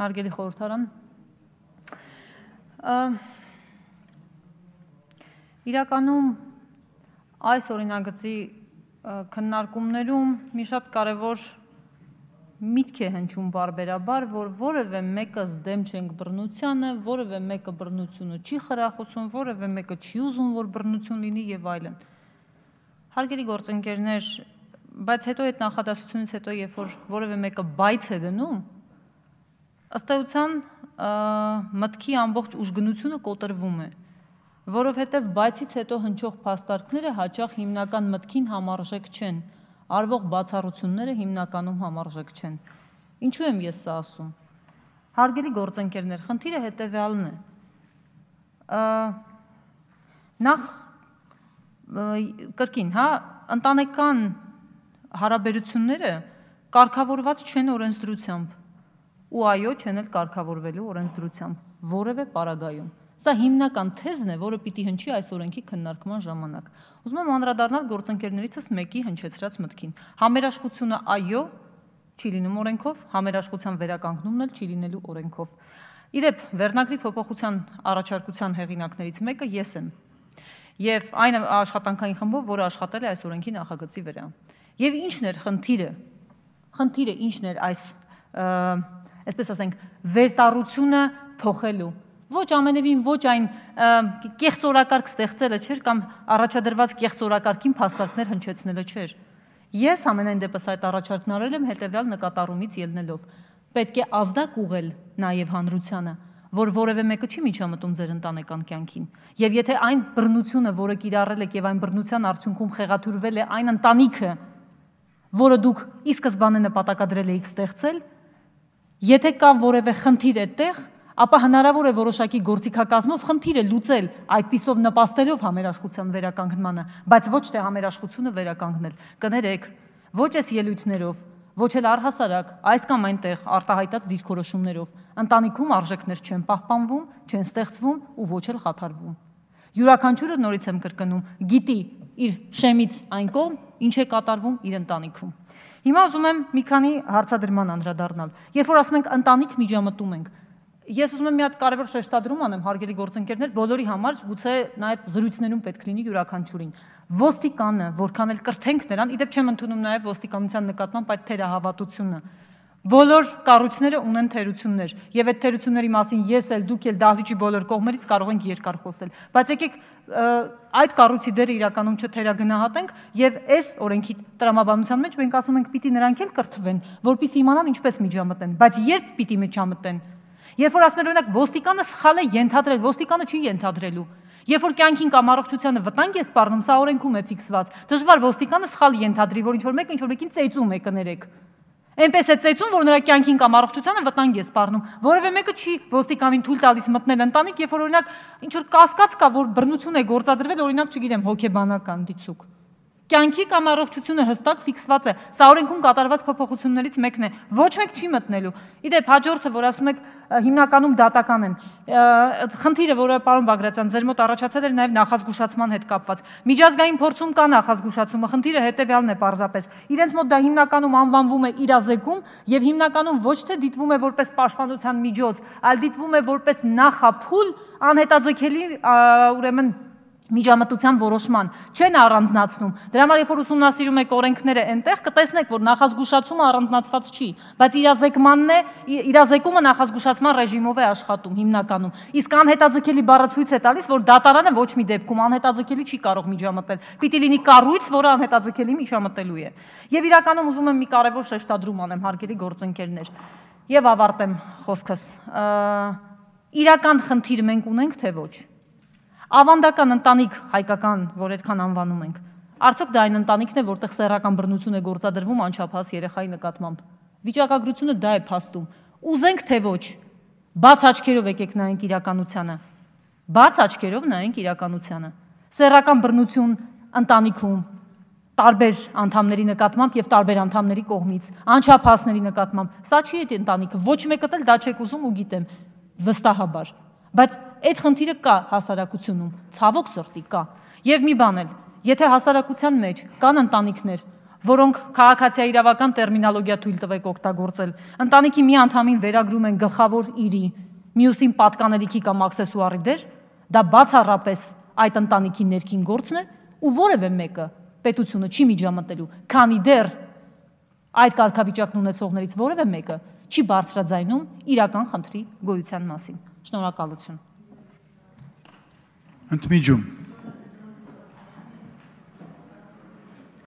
հարգելի խորհրդարան։ Իրականում այս օրինագծի քննարկումներում մի շատ կարևոր միտք է հնչում բարբերաբար, որ որևէ մեկս դեմ չենք բռնությանը, որևէ մեկը բռնությունը չի խրախուսում, որևէ մեկը չի ուզում, որ բռնություն լինի եւ այլն։ Հարգելի գործընկերներ, բայց հետո այդ նախադասությունից հետո երբ որ որևէ մեկը բայց է դնում, ըստ էության մտքի ամբողջ ուժգնությունը կոտրվում է որովհետև բայցից հետո հնչող փաստարկները հաճախ հիմնական մտքին համարժեք չեն, արվող բացառությունները հիմնականում համարժեք չեն։ Ինչու եմ ես սա ասում։ Հարգելի գործընկերներ, խնդիրը հետևյալն է։ Նախ կրկին, հա, ընտանեկան հարաբերությունները կարգավորված չեն օրենսդրությամբ ու այո չեն էլ կարգավորվելու օրենսդրությամբ որևէ պարագայում Սա հիմնական թեզն է, որը պիտի հնչի այս օրենքի քննարկման ժամանակ։ Ուզում եմ անդրադառնալ գործընկերներիցս մեկի հնչեցրած մտքին։ Համերաշխությունը այո, չի լինում օրենքով, համերաշխության վերականգնումն էլ չի լինելու օրենքով։ Իդեպ վերնագրի փոփոխության առաջարկության հեղինակներից մեկը ես եմ։ Եվ այն աշխատանքային խմբով, որը աշխատել է այս օրենքի նախագծի վրա։ Եվ ի՞նչն էր խնդիրը։ Խնդիրը ի՞նչն էր այս այսպես ասենք վերտառությունը փոխելու ոչ ամենևին ոչ այն կեղծորակարգ ստեղծելը չէր կամ առաջադրված կեղծորակարգին փաստարկներ հնչեցնելը չէր։ Ես ամենայն դեպս այդ առաջարկն արել եմ հետևյալ նկատառումից ելնելով։ Պետք է ազդակ ուղել նաև հանրությանը, որ որևէ մեկը չի միջամտում ձեր ընտանեկան կյանքին։ Եվ եթե այն բռնությունը, որը կիրառել եք եւ այն բռնության արդյունքում խեղաթյուրվել է այն ընտանիքը, որը դուք ի սկզբանե նպատակադրել էիք ստեղծել, եթե կա որևէ խնդիր այդտեղ, ապա հնարավոր է որոշակի գործիքակազմով խնդիրը լուծել այդպիսով նպաստելով համերաշխության վերականգնմանը, բայց ոչ թե համերաշխությունը վերականգնել։ Կներեք, ոչ այս ելույթներով, ոչ էլ առհասարակ այս կամ այնտեղ արտահայտած դիրքորոշումներով ընտանիքում արժեքներ չեն պահպանվում, չեն ստեղծվում ու ոչ էլ խաթարվում։ Յուրաքանչյուրը նորից եմ կրկնում, գիտի իր շեմից այն կողմ, ինչ է կատարվում իր ընտանիքում։ Հիմա ուզում եմ մի քանի հարցադրման անդրադառնալ։ Երբ որ ասում ենք ընտանիք միջամտում ենք, Ես ուզում եմ մի հատ կարևոր շեշտադրում անեմ հարգելի գործընկերներ, բոլորի համար, գուցե նաև զրույցներում պետք լինի յուրաքանչյուրին։ Ոստիկանը, որքան էլ կրթենք նրան, իդեպ չեմ ընդունում նաև ոստիկանության նկատմամբ այդ թերահավատությունը։ Բոլոր կառույցները ունեն թերություններ, եւ այդ թերությունների մասին ես էլ դուք էլ դահլիճի բոլոր կողմերից կարող ենք երկար խոսել։ Բայց եկեք այդ կառույցի դերը իրականում չթերագնահատենք եւ այս օրենքի տրամաբանության մեջ մենք ասում ենք պիտի նրանք էլ կրթվեն, որpիսի իմանան ինչպես միջամտեն, բայց երբ պիտի միջամտեն, Երբ որ ասում են օրինակ ոստիկանը սխալ է ենթադրել, ոստիկանը չի ենթադրելու։ Երբ որ կյանքին կամ առողջությանը վտանգ է սպառնում, սա օրենքում է ֆիքսված։ Դժվար ոստիկանը սխալ ենթադրի, որ ինչ որ մեկը ինչ որ մեկին ծեծում է կներեք։ Էնպես է ծեծում, որ նրա կյանքին կամ առողջությանը վտանգ է սպառնում։ Որևէ մեկը չի ոստիկանին թույլ տալիս մտնել ընտանիք, երբ որ օրինակ ինչ որ կասկած կա, որ բռնություն է գործադրվել, օրինակ, չգիտեմ, հոգեբանական դիցուկ կյանքի կամ առողջությունը հստակ ֆիքսված է։ Սա օրենքում կատարված փոփոխություններից մեկն է։ Ոչ մեկ չի մտնելու։ Իդեպ հաջորդը, որ ասում եք հիմնականում դատական են։ Խնդիրը, որը պարոն Բագրատյան ձեր մոտ առաջացել էր նաև նախազգուշացման հետ կապված։ Միջազգային փորձում կա նախազգուշացումը, խնդիրը հետևյալն է պարզապես։ Իրենց մոտ դա հիմնականում անվանվում է իրազեկում եւ հիմնականում ոչ թե դիտվում է որպես պաշտպանության միջոց, այլ դիտվում է որպես նախափուլ անհետաձգելի ուրեմն միջամտության որոշման չեն առանձնացնում։ Դրա համար երբ որ ուսումնասիրում եք օրենքները այնտեղ կտեսնեք, որ նախազգուշացումը առանձնացված չի, բայց իրազեկմանն է, իրազեկումը նախազգուշացման ռեժիմով է աշխատում հիմնականում։ Իսկ անհետաձգելի բառը ցույց է տալիս, որ դատարանը ոչ մի դեպքում անհետաձգելի չի կարող միջամտել։ Պիտի լինի կառույց, որը անհետաձգելի միջամտելու է։ Եվ իրականում ուզում եմ մի կարևոր շեշտադրում անեմ հարգելի գործընկերներ։ Եվ ավարտեմ խոսքս։ Իրական խնդիր մենք ունենք թե ոչ Ավանդական ընտանիք հայկական, որ այդքան անվանում ենք։ Արդյոք դա այն ընտանիքն է, որտեղ սեռական բռնություն է գործադրվում անչափահաս երեխայի նկատմամբ։ Վիճակագրությունը դա է փաստում։ Ուզենք թե ոչ, բաց աչքերով եկեք նայենք իրականությանը։ Բաց աչքերով նայենք իրականությանը։ Սեռական բռնություն ընտանիքում տարբեր անդամների նկատմամբ եւ տարբեր անդամների կողմից, անչափահասների նկատմամբ։ Սա չի այդ ընտանիքը, ոչ մեկը դա չեք ուզում ու գիտեմ վստահաբար։ Բայց այդ խնդիրը կա հասարակությունում, ցավոք սրտի կա։ Եվ մի բան էլ, եթե հասարակության մեջ կան ընտանիքներ, որոնք քաղաքացիա իրավական տերմինոլոգիա թույլ տվեք օգտագործել, ընտանիքի մի անդամին վերագրում են գլխավոր իրի, մյուսին պատկանելիքի կամ աքսեսուարի դեր, դա բացառապես այդ ընտանիքի ներքին գործն է ու որևէ մեկը պետությունը չի միջամտելու, քանի դեռ այդ կարգավիճակն ունեցողներից որևէ մեկը չի բարձրաձայնում իրական խնդրի գոյության մասին։ Շնորհակալություն։ Antmedium.